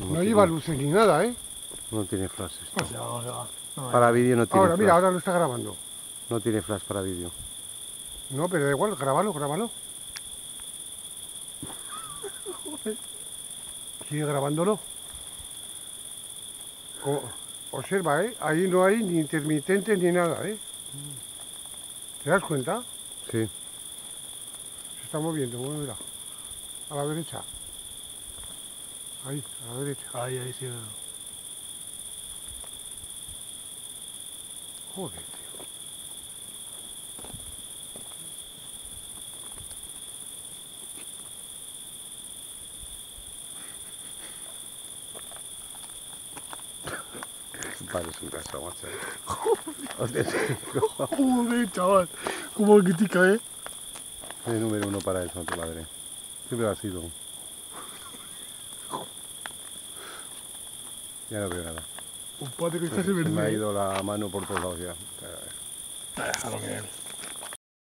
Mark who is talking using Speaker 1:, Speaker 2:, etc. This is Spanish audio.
Speaker 1: No,
Speaker 2: tiene-
Speaker 1: lleva luces ni nada, ¿eh?
Speaker 2: No tiene flash esto.
Speaker 3: No,
Speaker 2: Para vídeo no tiene
Speaker 1: Ahora,
Speaker 2: flash.
Speaker 1: mira, ahora lo está grabando.
Speaker 2: No tiene flash para vídeo.
Speaker 1: No, pero da igual, grábalo, grábalo. Sigue grabándolo. O- observa, ¿eh? Ahí no hay ni intermitente ni nada, ¿eh? ¿Te das cuenta?
Speaker 2: Sí.
Speaker 1: Se está moviendo, mira. A la derecha. Ahí, a la derecha.
Speaker 3: Ahí, ahí, sí.
Speaker 1: Joder, tío.
Speaker 2: Es un caso, macho.
Speaker 3: Joder, chaval. Cómo critica, ¿eh?
Speaker 2: Soy número uno para eso, tu padre. Siempre lo ha sido. Ya no veo nada.
Speaker 3: Un padre que está
Speaker 2: Se me ha ido la mano por todos lados ya.
Speaker 3: Déjalo que.